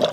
you